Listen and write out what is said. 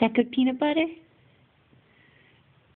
that good peanut butter?